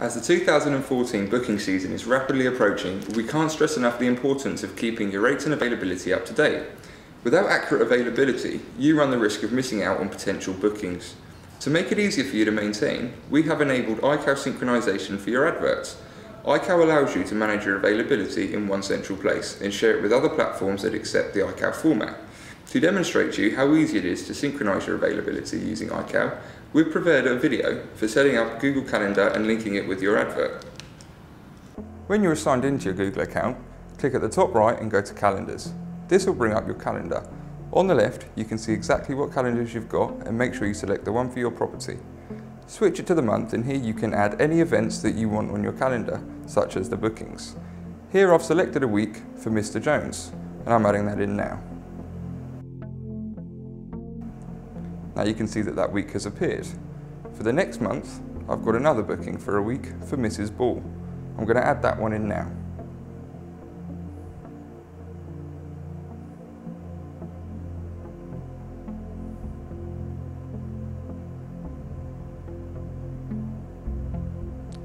As the 2014 booking season is rapidly approaching, we can't stress enough the importance of keeping your rates and availability up to date. Without accurate availability, you run the risk of missing out on potential bookings. To make it easier for you to maintain, we have enabled iCal synchronization for your adverts. iCal allows you to manage your availability in one central place and share it with other platforms that accept the iCal format. To demonstrate to you how easy it is to synchronize your availability using iCal, we've prepared a video for setting up Google Calendar and linking it with your advert. When you're signed into your Google account, click at the top right and go to Calendars. This will bring up your calendar. On the left, you can see exactly what calendars you've got and make sure you select the one for your property. Switch it to the month and here you can add any events that you want on your calendar, such as the bookings. Here I've selected a week for Mr Jones and I'm adding that in now. Now you can see that that week has appeared. For the next month, I've got another booking for a week for Mrs. Ball. I'm going to add that one in now.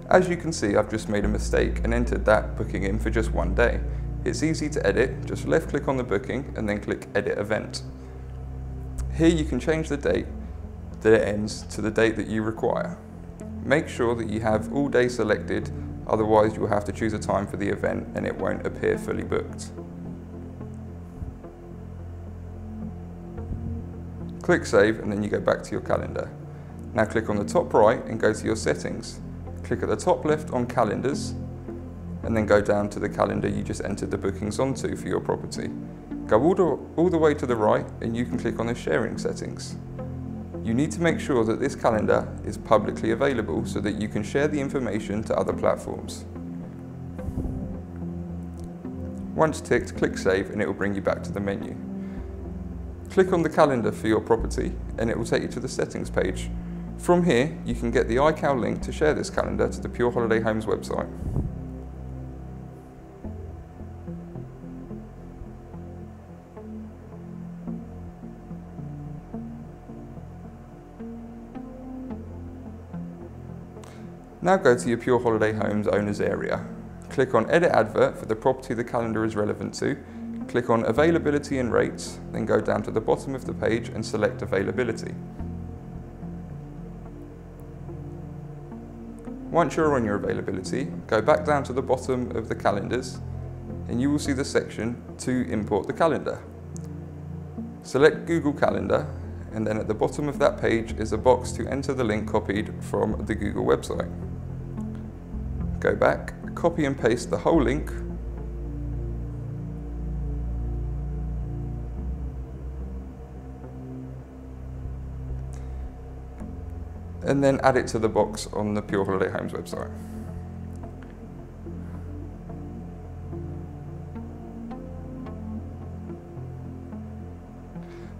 As you can see, I've just made a mistake and entered that booking in for just one day. It's easy to edit, just left click on the booking and then click edit event. Here you can change the date that it ends to the date that you require. Make sure that you have all day selected, otherwise you'll have to choose a time for the event and it won't appear fully booked. Click save and then you go back to your calendar. Now click on the top right and go to your settings. Click at the top left on calendars and then go down to the calendar you just entered the bookings onto for your property. Go all the, all the way to the right and you can click on the sharing settings. You need to make sure that this calendar is publicly available so that you can share the information to other platforms. Once ticked, click Save and it will bring you back to the menu. Click on the calendar for your property and it will take you to the settings page. From here, you can get the iCal link to share this calendar to the Pure Holiday Homes website. Now go to your Pure Holiday Homes owners area. Click on Edit Advert for the property the calendar is relevant to. Click on Availability and Rates, then go down to the bottom of the page and select Availability. Once you're on your availability, go back down to the bottom of the calendars and you will see the section to import the calendar. Select Google Calendar and then at the bottom of that page is a box to enter the link copied from the Google website. Go back, copy and paste the whole link and then add it to the box on the Pure Holiday Homes website.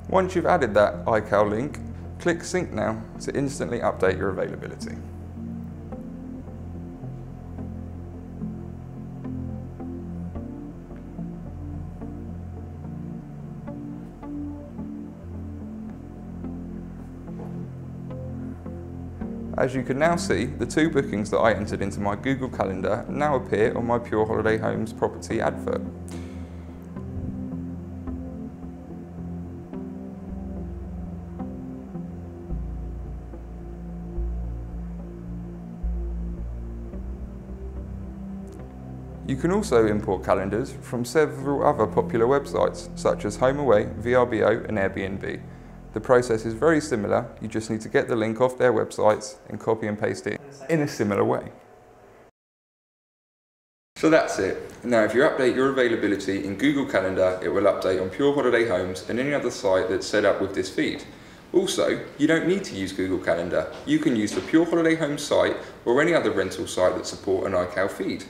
Once you've added that iCal link, click Sync Now to instantly update your availability. As you can now see, the two bookings that I entered into my Google Calendar now appear on my Pure Holiday Homes property advert. You can also import calendars from several other popular websites such as HomeAway, VRBO and Airbnb. The process is very similar, you just need to get the link off their websites and copy and paste it in a similar way. So that's it. Now if you update your availability in Google Calendar, it will update on Pure Holiday Homes and any other site that's set up with this feed. Also, you don't need to use Google Calendar. You can use the Pure Holiday Homes site or any other rental site that support an iCal feed.